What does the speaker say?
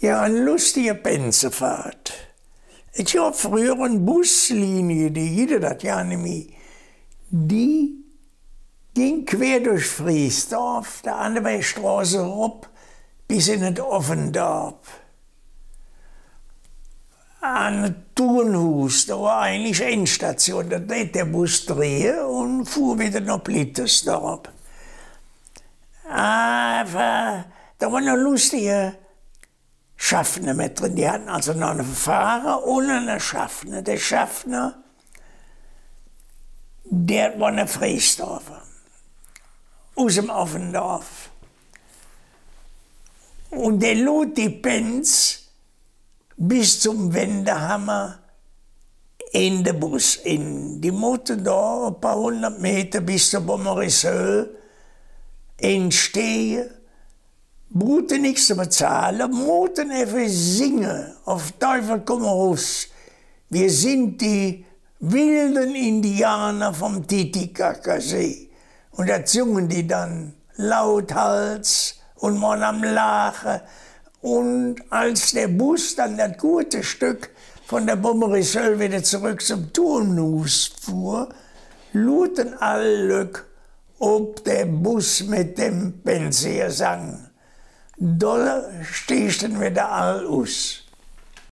Ja, eine lustige Benzefahrt. Ich habe früher eine Buslinie, die jeder das ja nicht mehr. Die ging quer durch Friesdorf, der andere Straße rup, bis in das Offendorf. An Turnhus, da war eigentlich Endstation, da dreht der Bus drehen und fuhr wieder nach Blittersdorf. Aber da war noch lustige Schaffner mit drin. Die hatten also noch einen Fahrer und einen Schaffner. Der Schaffner, der war ein Friesdorfer. Aus dem Offendorf. Und der lud die Benz bis zum Wendehammer in den Bus. In die Mutter da, ein paar hundert Meter bis zur Bommerishöhe, in Moeten nichts zu bezahlen, moeten even singen. Auf Teufel komm raus. Wir sind die wilden Indianer vom Titicacasee. Und da zungen die dann lauthals und man am Lachen. Und als der Bus dann das gute Stück von der Bommerissöll wieder zurück zum Turnus fuhr, luden alle ob der Bus mit dem Pensier sang. Da stehst du wieder all aus.